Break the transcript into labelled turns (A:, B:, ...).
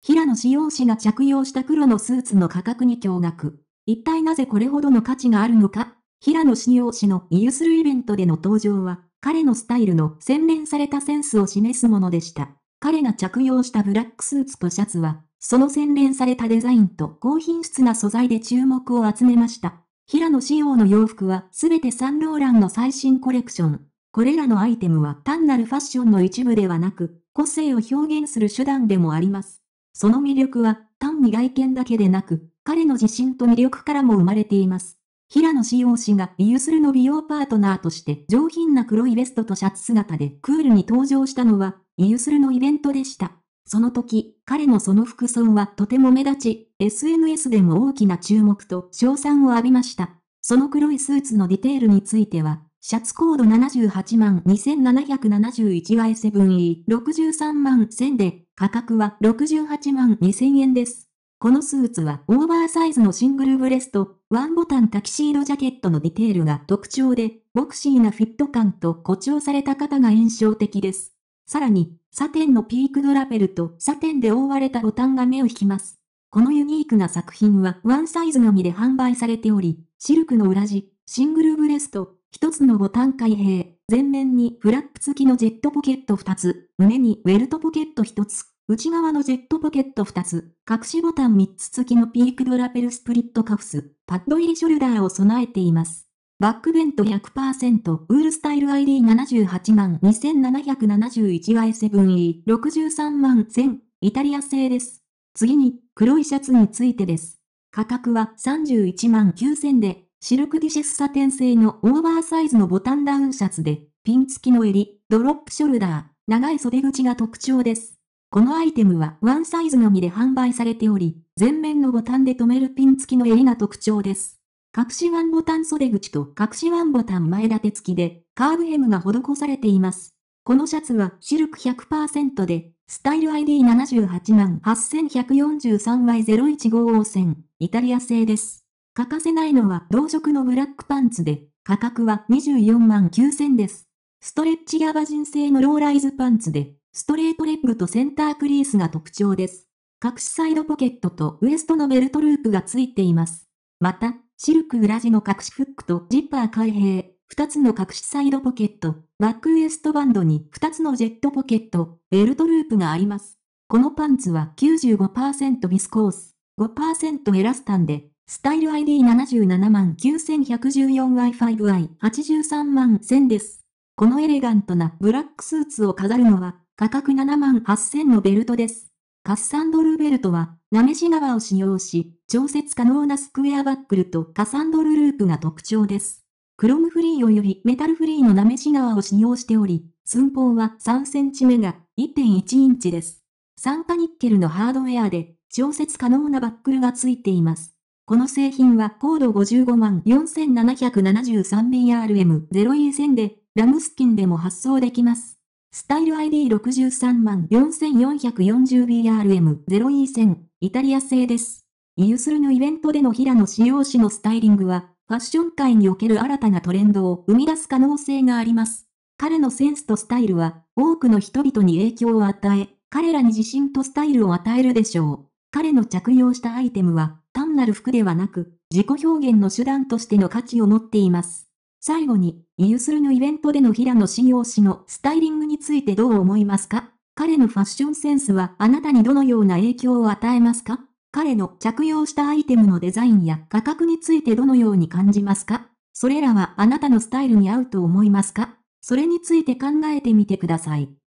A: 平野志陽氏が着用した黒のスーツの価格に驚愕。一体なぜこれほどの価値があるのか平野志陽氏のイユスルイベントでの登場は、彼のスタイルの洗練されたセンスを示すものでした。彼が着用したブラックスーツとシャツは、その洗練されたデザインと高品質な素材で注目を集めました。平野仕様の洋服はすべてサンローランの最新コレクション。これらのアイテムは単なるファッションの一部ではなく、個性を表現する手段でもあります。その魅力は単に外見だけでなく、彼の自信と魅力からも生まれています。平野志陽氏がリユスルの美容パートナーとして上品な黒いベストとシャツ姿でクールに登場したのは、イユスルのイベントでした。その時、彼のその服装はとても目立ち、SNS でも大きな注目と賞賛を浴びました。その黒いスーツのディテールについては、シャツコード78万 2771Y7E63 万1000で、価格は68万2000円です。このスーツはオーバーサイズのシングルブレスト、ワンボタンタキシードジャケットのディテールが特徴で、ボクシーなフィット感と誇張された肩が印象的です。さらに、サテンのピークドラペルとサテンで覆われたボタンが目を引きます。このユニークな作品はワンサイズのみで販売されており、シルクの裏地、シングルブレスト、一つのボタン開閉、前面にフラップ付きのジェットポケット2つ、胸にウェルトポケット1つ、内側のジェットポケット2つ、隠しボタン3つ付きのピークドラペルスプリットカフス、パッド入りショルダーを備えています。バックベント100%ウールスタイル ID78 万 2771Y7E63 万1000イタリア製です。次に黒いシャツについてです。価格は31万9000でシルクダッチェスサテン製のオーバーサイズのボタンダウンシャツでピン付きの襟、ドロップショルダー、長い袖口が特徴です。このアイテムはワンサイズのみで販売されており、前面のボタンで留めるピン付きの襟が特徴です。隠しワンボタン袖口と隠しワンボタン前立て付きで、カーブヘムが施されています。このシャツはシルク100%で、スタイル ID78 万 8143Y015 線、イタリア製です。欠かせないのは同色のブラックパンツで、価格は24万9000です。ストレッチギャバジン製のローライズパンツで、ストレートレッグとセンタークリースが特徴です。隠しサイドポケットとウエストのベルトループが付いています。また、シルク裏地の隠しフックとジッパー開閉、2つの隠しサイドポケット、バックウエストバンドに2つのジェットポケット、ベルトループがあります。このパンツは95%ビスコース、5%エラスタンで、スタイル ID77 万 9114Y5i83 万1000です。このエレガントなブラックスーツを飾るのは価格7万8000のベルトです。カッサンドルベルトは、なめし革を使用し、調節可能なスクエアバックルとカサンドルループが特徴です。クロムフリー及びメタルフリーのなめし革を使用しており、寸法は3センチ目が1.1インチです。酸化ニッケルのハードウェアで、調節可能なバックルが付いています。この製品はコード55万 4773BRM0E 線で、ラムスキンでも発送できます。スタイル ID63 万 4440BRM0E 線、イタリア製です。イユスルのイベントでの平野仕様紙のスタイリングは、ファッション界における新たなトレンドを生み出す可能性があります。彼のセンスとスタイルは、多くの人々に影響を与え、彼らに自信とスタイルを与えるでしょう。彼の着用したアイテムは、単なる服ではなく、自己表現の手段としての価値を持っています。最後に、イユスルのイベントでの平野信用氏のスタイリングについてどう思いますか？彼のファッションセンスはあなたにどのような影響を与えますか？彼の着用したアイテムのデザインや価格についてどのように感じますか？それらはあなたのスタイルに合うと思いますか？それについて考えてみてください。